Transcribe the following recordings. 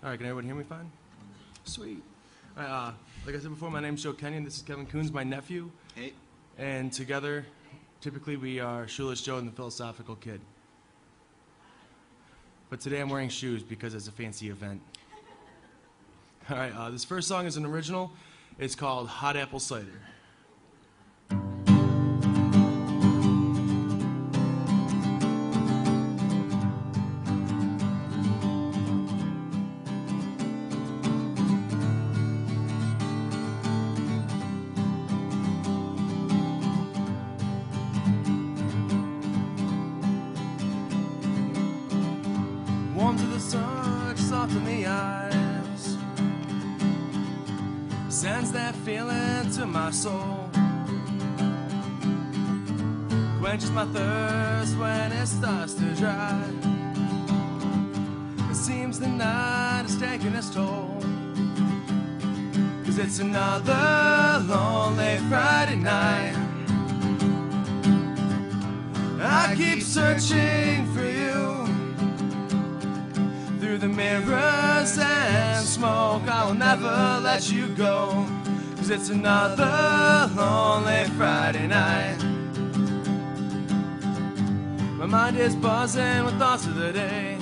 All right, can everyone hear me fine? Sweet. Right, uh, like I said before, my name's Joe Kenyon. This is Kevin Coons, my nephew. Hey. And together, typically we are Shoeless Joe and the Philosophical Kid. But today I'm wearing shoes because it's a fancy event. All right, uh, this first song is an original. It's called Hot Apple Cider. The soft in the eyes. Sends that feeling to my soul. Quenches my thirst when it starts to dry. It seems the night is taking its toll. Cause it's another lonely Friday night. I keep searching for you through the mirrors and smoke. I will never let you go. Cause it's another lonely Friday night. My mind is buzzing with thoughts of the day.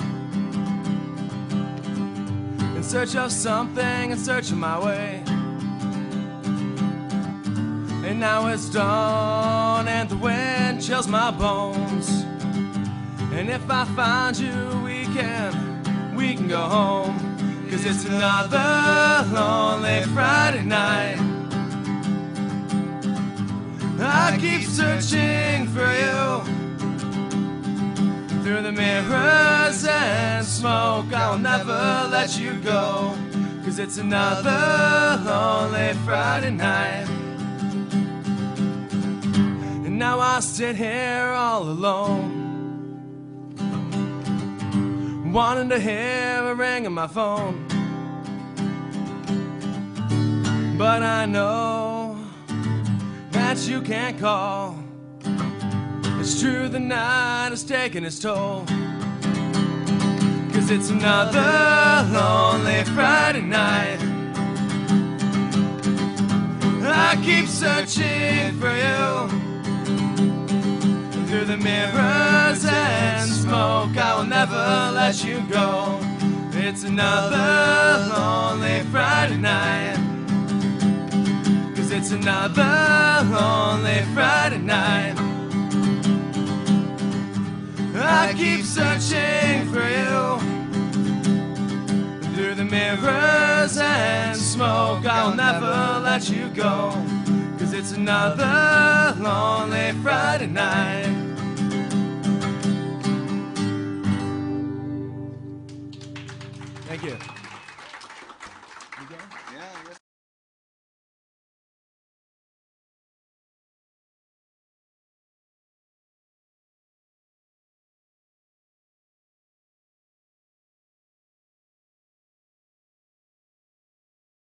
In search of something, in search of my way. And now it's dawn and the wind chills my bones. And if I find you, we can, we can go home. Cause it's another lonely Friday night. I keep searching for you. Through the mirrors and smoke, I'll never let you go. Cause it's another lonely Friday night. And now I sit here all alone. Wanting to hear a ring on my phone. But I know that you can't call. It's true the night is taking its toll. Cause it's another lonely Friday night. I keep searching for you through the mirrors and smoke. I will never let you go. It's another lonely Friday night. Cause it's another lonely Friday night. I keep searching for you through the mirrors and smoke. I'll never let you go. Cause it's another lonely Friday night. Thank you. Guess